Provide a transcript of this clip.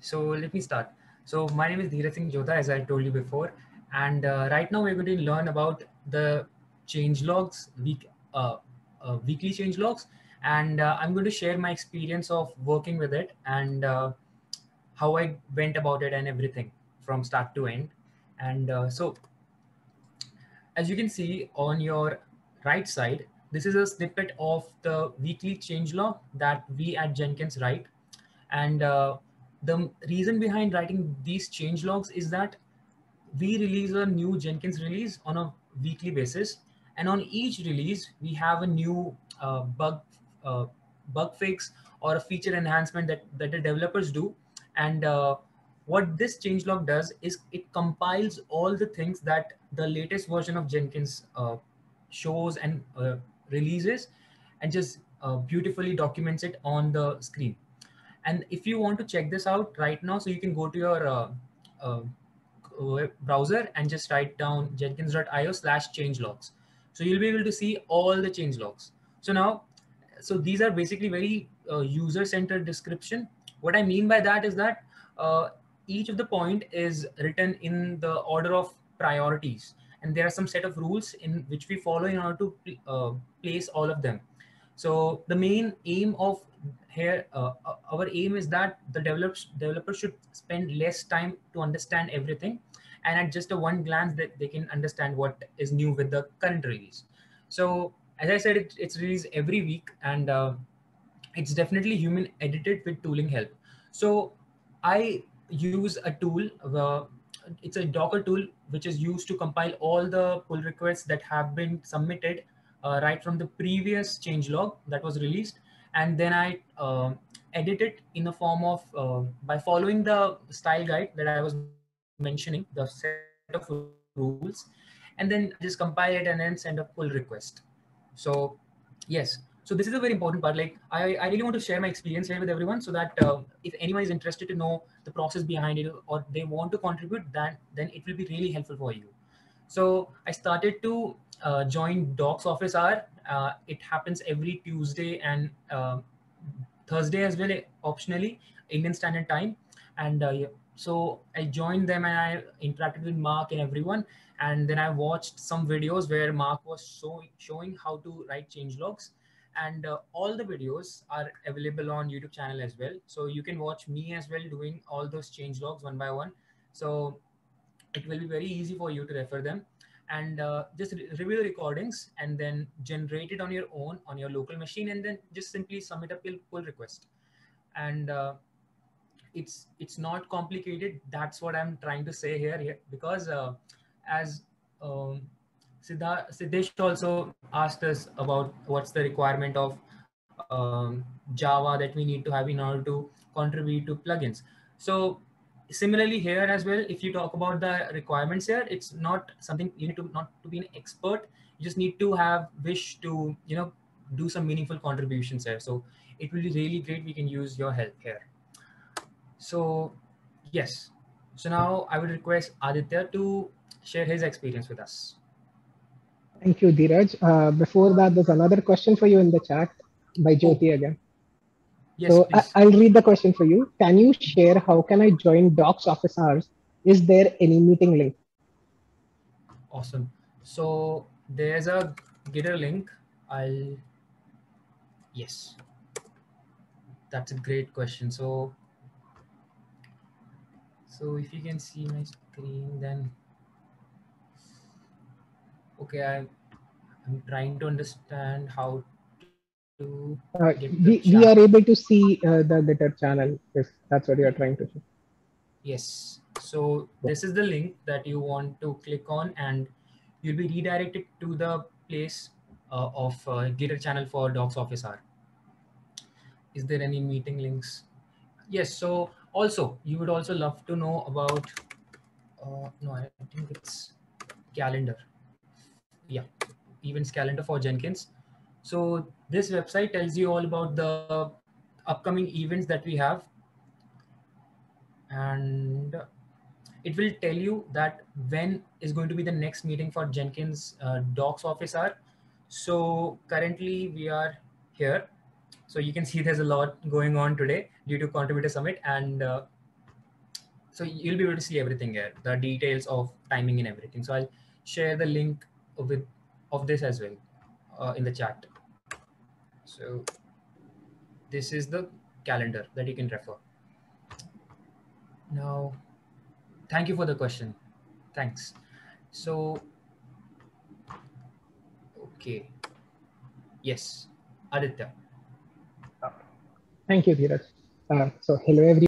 So let me start. So my name is Dheeraj Singh Jodha, as I told you before. And uh, right now we're going to learn about the change logs, week, uh, uh, weekly change logs. And uh, I'm going to share my experience of working with it and uh, how I went about it and everything from start to end. And uh, so as you can see on your right side, this is a snippet of the weekly change log that we at Jenkins write. And uh, the reason behind writing these change logs is that we release a new Jenkins release on a weekly basis. And on each release, we have a new uh, bug, uh, bug fix or a feature enhancement that, that the developers do. And uh, what this changelog does is it compiles all the things that the latest version of Jenkins uh, shows and uh, releases and just uh, beautifully documents it on the screen. And if you want to check this out right now, so you can go to your uh, uh, browser and just write down jenkins.io slash changelogs. So you'll be able to see all the change logs. So now, so these are basically very uh, user-centered description. What I mean by that is that uh, each of the point is written in the order of priorities. And there are some set of rules in which we follow in order to uh, place all of them. So the main aim of here, uh, uh, our aim is that the developers, developers should spend less time to understand everything. And at just a one glance that they can understand what is new with the current release. So as I said, it, it's released every week and uh, it's definitely human edited with tooling help. So I use a tool, uh, it's a Docker tool, which is used to compile all the pull requests that have been submitted uh, right from the previous changelog that was released. And then I uh, edit it in the form of, uh, by following the style guide that I was mentioning, the set of rules, and then just compile it and then send a pull request. So yes, so this is a very important part. Like I, I really want to share my experience here with everyone so that uh, if anyone is interested to know the process behind it or they want to contribute, then, then it will be really helpful for you. So I started to uh, join Docs Office Hour. Uh, it happens every Tuesday and uh, Thursday as well, optionally, Indian Standard Time. And uh, so I joined them and I interacted with Mark and everyone. And then I watched some videos where Mark was so, showing how to write change logs. And uh, all the videos are available on YouTube channel as well. So you can watch me as well doing all those change logs one by one. So it will be very easy for you to refer them and uh, just re review the recordings and then generate it on your own on your local machine and then just simply submit a pull, pull request and uh, it's it's not complicated that's what i'm trying to say here, because uh, as um, Siddha, Siddesh also asked us about what's the requirement of um, Java that we need to have in order to contribute to plugins. So similarly here as well if you talk about the requirements here it's not something you need to not to be an expert. You just need to have wish to you know do some meaningful contributions here. So it will be really great we can use your help here. So yes. So now i would request aditya to share his experience with us. Thank you dheeraj. Uh, before that there's another question for you in the chat by jyoti again Yes, so please. I, will read the question for you. Can you share how can I join Docs office hours? Is there any meeting link? Awesome. So there's a Gitter link. I'll, yes, that's a great question. So, so if you can see my screen, then, okay, I, I'm trying to understand how to uh, we, we are able to see uh, the Gitter channel if that's what you are trying to see. Yes. So this is the link that you want to click on and you'll be redirected to the place uh, of uh, Gitter channel for Docs Office Hour. Is there any meeting links? Yes. So also you would also love to know about, uh, no, I think it's calendar. Yeah. Events calendar for Jenkins. So this website tells you all about the upcoming events that we have. And it will tell you that when is going to be the next meeting for Jenkins uh, Docs Office Hour. So currently we are here. So you can see there's a lot going on today due to Contributor Summit. And uh, so you'll be able to see everything here, the details of timing and everything. So I'll share the link with of this as well uh, in the chat. So this is the calendar that you can refer. Now, thank you for the question. Thanks. So, okay. Yes, Aditya. Thank you, Dheeraj. Uh, so hello, everyone.